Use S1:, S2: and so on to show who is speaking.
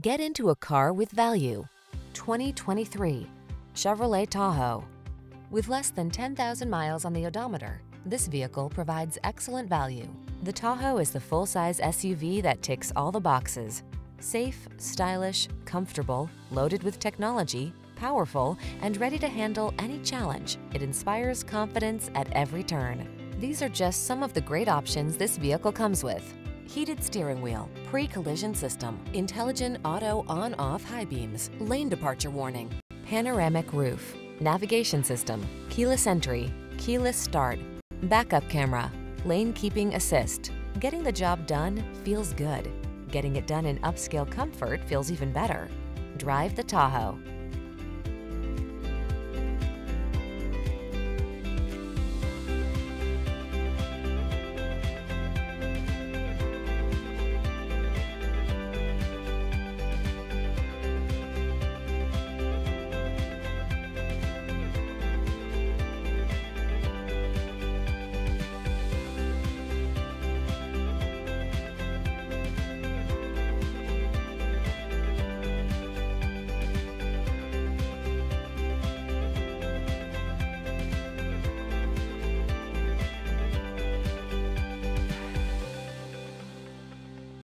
S1: Get into a car with value. 2023 Chevrolet Tahoe. With less than 10,000 miles on the odometer, this vehicle provides excellent value. The Tahoe is the full-size SUV that ticks all the boxes. Safe, stylish, comfortable, loaded with technology, powerful, and ready to handle any challenge, it inspires confidence at every turn. These are just some of the great options this vehicle comes with. Heated steering wheel, pre-collision system, intelligent auto on-off high beams, lane departure warning, panoramic roof, navigation system, keyless entry, keyless start, backup camera, lane keeping assist. Getting the job done feels good. Getting it done in upscale comfort feels even better. Drive the Tahoe.